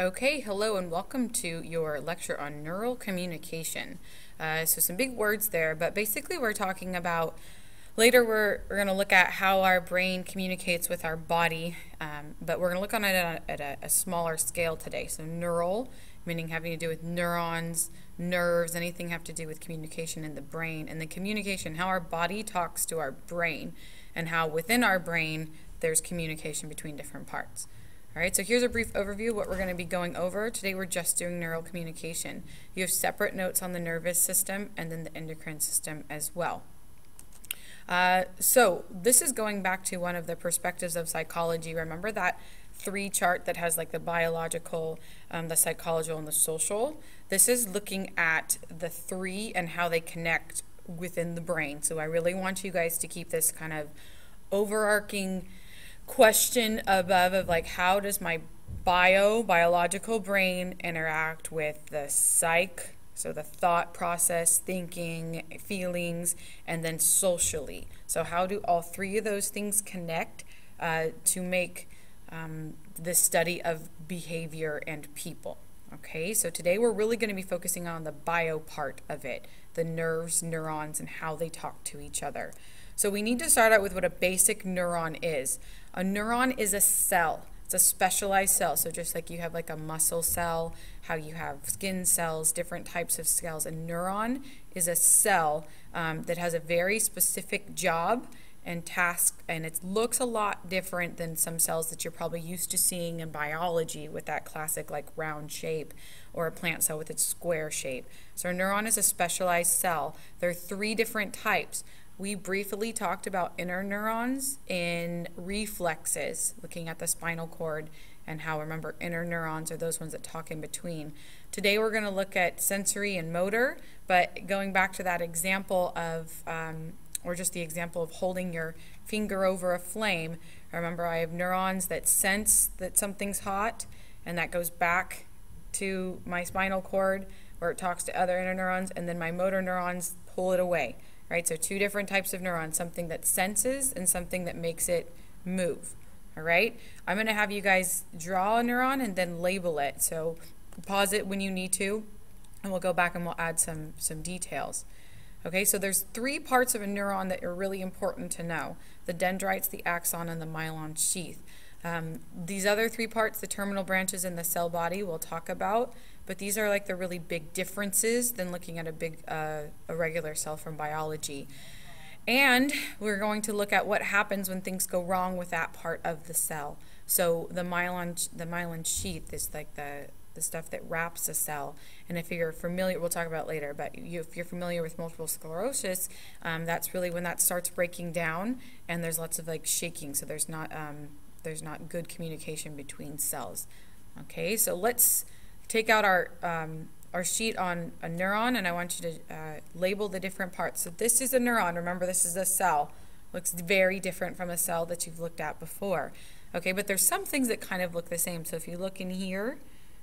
Okay, hello and welcome to your lecture on neural communication. Uh, so some big words there, but basically we're talking about, later we're, we're going to look at how our brain communicates with our body, um, but we're going to look on it at, a, at a, a, smaller scale today. So neural, meaning having to do with neurons, nerves, anything have to do with communication in the brain, and the communication, how our body talks to our brain, and how within our brain there's communication between different parts. All right, so here's a brief overview of what we're going to be going over. Today we're just doing neural communication. You have separate notes on the nervous system and then the endocrine system as well. Uh, so this is going back to one of the perspectives of psychology. Remember that three chart that has like the biological, um, the psychological, and the social? This is looking at the three and how they connect within the brain. So I really want you guys to keep this kind of overarching question above of like how does my bio biological brain interact with the psych so the thought process thinking feelings and then socially? So how do all three of those things connect uh, to make um, the study of behavior and people? Okay so today we're really going to be focusing on the bio part of it the nerves neurons and how they talk to each other. So we need to start out with what a basic neuron is. A neuron is a cell. It's a specialized cell. So just like you have like a muscle cell, how you have skin cells, different types of cells, a neuron is a cell um, that has a very specific job and task and it looks a lot different than some cells that you're probably used to seeing in biology with that classic like round shape or a plant cell with its square shape. So a neuron is a specialized cell. There are three different types. We briefly talked about interneurons in reflexes, looking at the spinal cord and how, remember, interneurons are those ones that talk in between. Today we're going to look at sensory and motor, but going back to that example of, um, or just the example of holding your finger over a flame, remember I have neurons that sense that something's hot, and that goes back to my spinal cord where it talks to other interneurons, and then my motor neurons pull it away right? So two different types of neurons, something that senses and something that makes it move, all right? I'm going to have you guys draw a neuron and then label it. So pause it when you need to, and we'll go back and we'll add some, some details. Okay, so there's three parts of a neuron that are really important to know. The dendrites, the axon, and the myelin sheath. Um, these other three parts, the terminal branches and the cell body, we'll talk about. But these are like the really big differences than looking at a big uh, a regular cell from biology. And we're going to look at what happens when things go wrong with that part of the cell. So the myelin, the myelin sheath is like the the stuff that wraps a cell. And if you're familiar, we'll talk about later, but you, if you're familiar with multiple sclerosis, um, that's really when that starts breaking down and there's lots of like shaking. So there's not um, there's not good communication between cells. Okay, so let's take out our, um, our sheet on a neuron and I want you to uh, label the different parts. So this is a neuron. Remember, this is a cell. Looks very different from a cell that you've looked at before. Okay, but there's some things that kind of look the same. So if you look in here,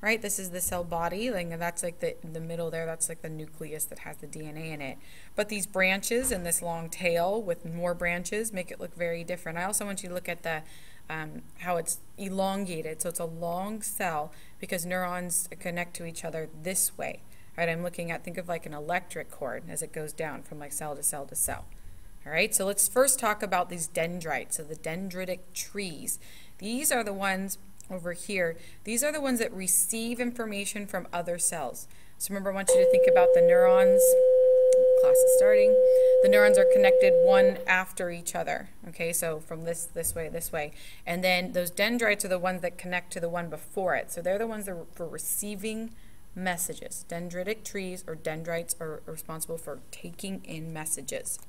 right, this is the cell body. Like that's like the, the middle there. That's like the nucleus that has the DNA in it. But these branches and this long tail with more branches make it look very different. I also want you to look at the um, how it's elongated. So it's a long cell because neurons connect to each other this way. Right, I'm looking at, think of like an electric cord as it goes down from like cell to cell to cell. All right, so let's first talk about these dendrites, so the dendritic trees. These are the ones over here. These are the ones that receive information from other cells. So remember, I want you to think about the neurons. Class is starting the neurons are connected one after each other. Okay, so from this this way, this way. And then those dendrites are the ones that connect to the one before it. So they're the ones that are for receiving messages. Dendritic trees or dendrites are responsible for taking in messages.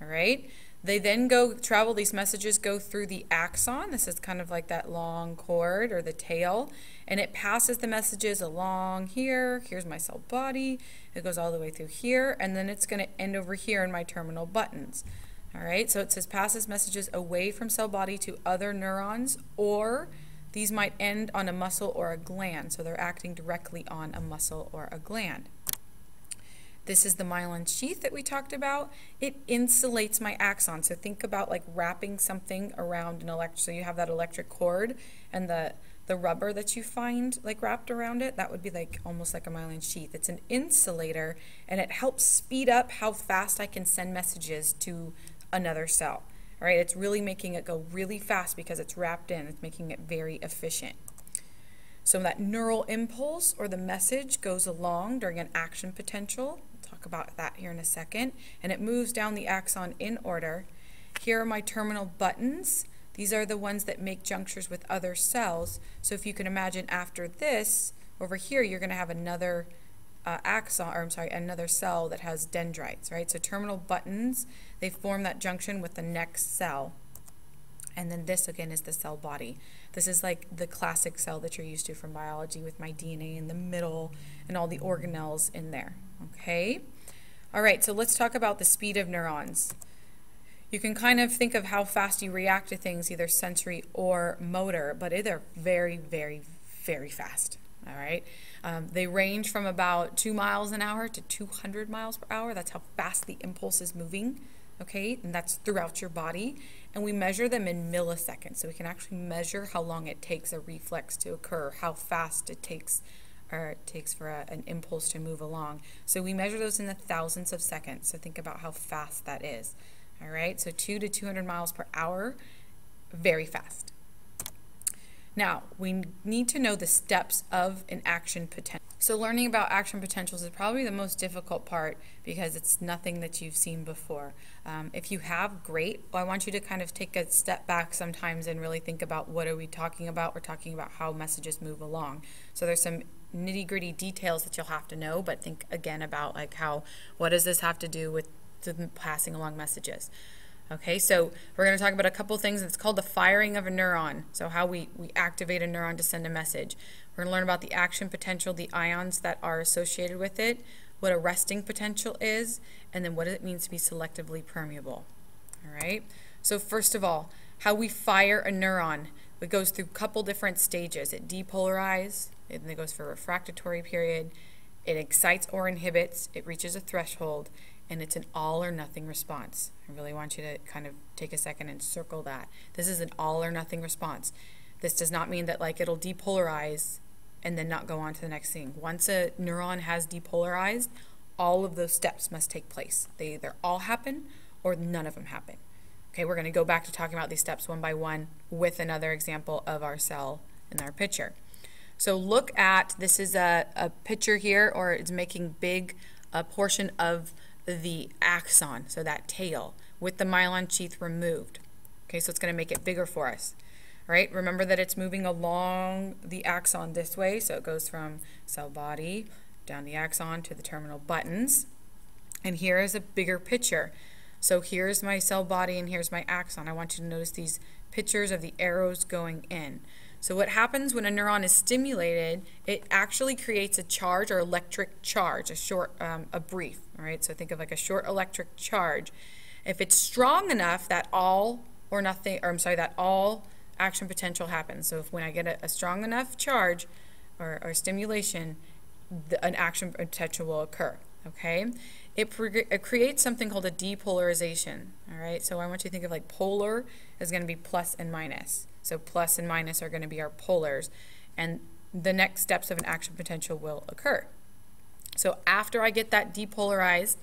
All right. They then go travel, these messages go through the axon. This is kind of like that long cord or the tail. And it passes the messages along here. Here's my cell body. It goes all the way through here. And then it's going to end over here in my terminal buttons. All right, so it says passes messages away from cell body to other neurons, or these might end on a muscle or a gland. So they're acting directly on a muscle or a gland. This is the myelin sheath that we talked about. It insulates my axon. So think about like wrapping something around an electric, so you have that electric cord and the, the rubber that you find like wrapped around it, that would be like almost like a myelin sheath. It's an insulator and it helps speed up how fast I can send messages to another cell. All right, it's really making it go really fast because it's wrapped in. It's making it very efficient. So that neural impulse or the message goes along during an action potential. About that here in a second. And it moves down the axon in order. Here are my terminal buttons. These are the ones that make junctures with other cells. So if you can imagine after this, over here, you're going to have another uh, axon, or I'm sorry, another cell that has dendrites, right? So terminal buttons, they form that junction with the next cell. And then this again is the cell body. This is like the classic cell that you're used to from biology with my DNA in the middle and all the organelles in there, okay? All right, so let's talk about the speed of neurons. You can kind of think of how fast you react to things, either sensory or motor, but they're very, very, very fast, all right? Um, they range from about two miles an hour to 200 miles per hour. That's how fast the impulse is moving. Okay, and that's throughout your body. And we measure them in milliseconds. So we can actually measure how long it takes a reflex to occur, how fast it takes or it takes for a, an impulse to move along. So we measure those in the thousands of seconds. So think about how fast that is. All right, so 2 to 200 miles per hour, very fast. Now, we need to know the steps of an action potential. So learning about action potentials is probably the most difficult part because it's nothing that you've seen before. Um, if you have, great. Well, I want you to kind of take a step back sometimes and really think about what are we talking about. We're talking about how messages move along. So there's some nitty gritty details that you'll have to know, but think again about like how, what does this have to do with the passing along messages? Okay, so we're going to talk about a couple things. It's called the firing of a neuron. So how we, we activate a neuron to send a message. We're going to learn about the action potential, the ions that are associated with it, what a resting potential is, and then what it means to be selectively permeable. All right, so first of all, how we fire a neuron. It goes through a couple different stages. It depolarizes, and then it goes for a refractory period. It excites or inhibits, it reaches a threshold, and it's an all or nothing response. I really want you to kind of take a second and circle that. This is an all or nothing response. This does not mean that like it'll depolarize and then not go on to the next thing. Once a neuron has depolarized, all of those steps must take place. They either all happen or none of them happen. Okay, we're going to go back to talking about these steps one by one with another example of our cell in our picture. So look at, this is a, a picture here, or it's making big a portion of the axon, so that tail, with the myelin sheath removed. Okay, so it's going to make it bigger for us. Right? Remember that it's moving along the axon this way, so it goes from cell body down the axon to the terminal buttons. And here is a bigger picture. So here's my cell body and here's my axon. I want you to notice these pictures of the arrows going in. So what happens when a neuron is stimulated, it actually creates a charge or electric charge, a short, um, a brief, all right? So think of like a short electric charge. If it's strong enough that all or nothing, or I'm sorry, that all action potential happens. So if when I get a, a strong enough charge or, or stimulation, the, an action potential will occur, okay? It, it, creates something called a depolarization, all right? So I want you to think of like polar is going to be plus and minus. So plus and minus are going to be our polars. And the next steps of an action potential will occur. So after I get that depolarized,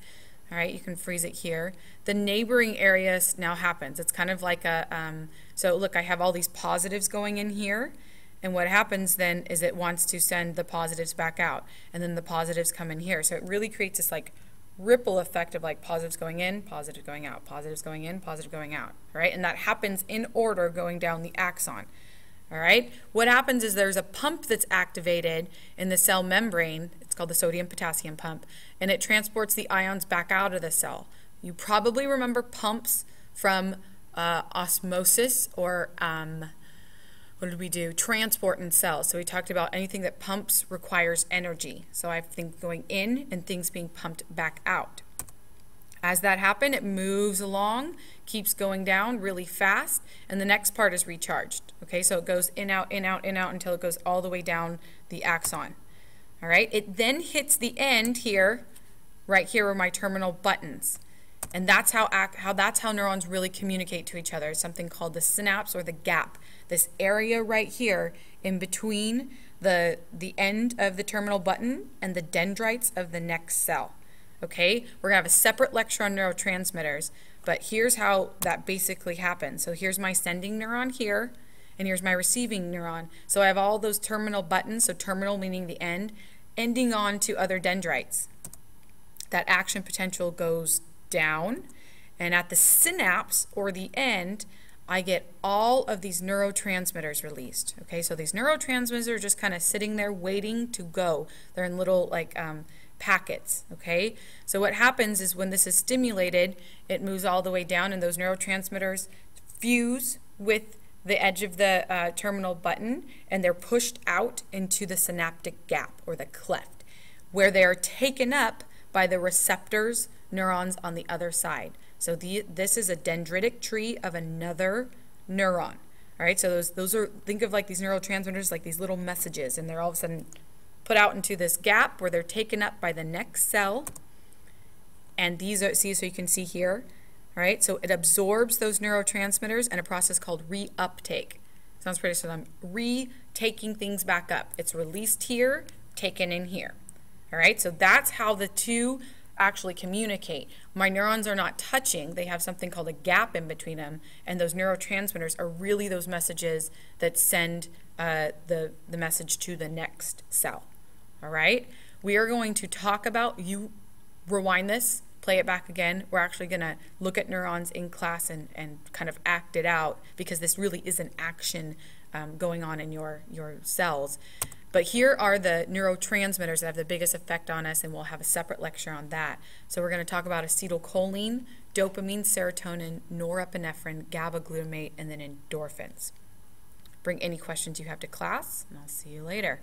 all right, you can freeze it here. The neighboring areas now happens. It's kind of like a, um, so look, I have all these positives going in here. And what happens then is it wants to send the positives back out. And then the positives come in here. So it really creates this like ripple effect of like positives going in, positives going out, positives going in, positive going out, right? And that happens in order going down the axon. All right. What happens is there's a pump that's activated in the cell membrane. It's called the sodium potassium pump, and it transports the ions back out of the cell. You probably remember pumps from uh, osmosis or um, what did we do? Transport in cells. So we talked about anything that pumps requires energy. So I think going in and things being pumped back out. As that happens, it moves along, keeps going down really fast, and the next part is recharged. Okay, so it goes in, out, in, out, in, out until it goes all the way down the axon. All right, it then hits the end here, right here are my terminal buttons. And that's how, how that's how neurons really communicate to each other. Something called the synapse or the gap. This area right here in between the the end of the terminal button and the dendrites of the next cell. Okay, we're gonna have a separate lecture on neurotransmitters, but here's how that basically happens. So here's my sending neuron here, and here's my receiving neuron. So I have all those terminal buttons, so terminal meaning the end, ending on to other dendrites. That action potential goes down, and at the synapse or the end, I get all of these neurotransmitters released. Okay, so these neurotransmitters are just kind of sitting there waiting to go. They're in little like um, packets. Okay, so what happens is when this is stimulated, it moves all the way down, and those neurotransmitters fuse with the edge of the uh, terminal button, and they're pushed out into the synaptic gap or the cleft, where they're taken up by the receptors neurons on the other side. So the, this is a dendritic tree of another neuron. All right, so those, those are, think of like these neurotransmitters, like these little messages, and they're all of a sudden put out into this gap where they're taken up by the next cell. And these are, see, so you can see here, all right, so it absorbs those neurotransmitters in a process called reuptake. Sounds pretty, so I'm re-taking things back up. It's released here, taken in here. All right, so that's how the two actually communicate. My neurons are not touching, they have something called a gap in between them, and those neurotransmitters are really those messages that send uh, the, the message to the next cell. All right? We are going to talk about, you rewind this, play it back again. We're actually going to look at neurons in class and, and kind of act it out because this really is an action um, going on in your, your cells. But here are the neurotransmitters that have the biggest effect on us, and we'll have a separate lecture on that. So we're going to talk about acetylcholine, dopamine, serotonin, norepinephrine, GABA glutamate, and then endorphins. Bring any questions you have to class, and I'll see you later.